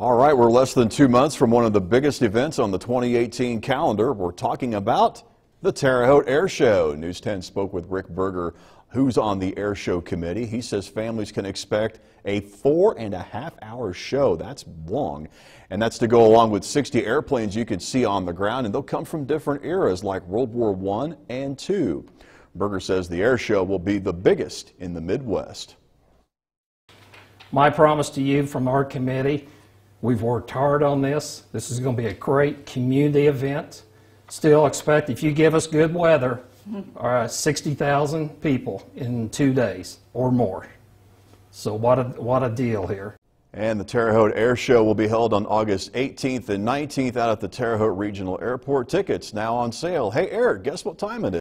All right, we're less than two months from one of the biggest events on the 2018 calendar. We're talking about the Terre Haute Air Show. News 10 spoke with Rick Berger, who's on the Air Show committee. He says families can expect a four and a half hour show. That's long. And that's to go along with 60 airplanes you can see on the ground, and they'll come from different eras like World War I and II. Berger says the air show will be the biggest in the Midwest. My promise to you from our committee We've worked hard on this. This is going to be a great community event. Still expect, if you give us good weather, uh, 60,000 people in two days or more. So what a, what a deal here. And the Terre Haute Air Show will be held on August 18th and 19th out at the Terre Haute Regional Airport. Tickets now on sale. Hey, Eric, guess what time it is?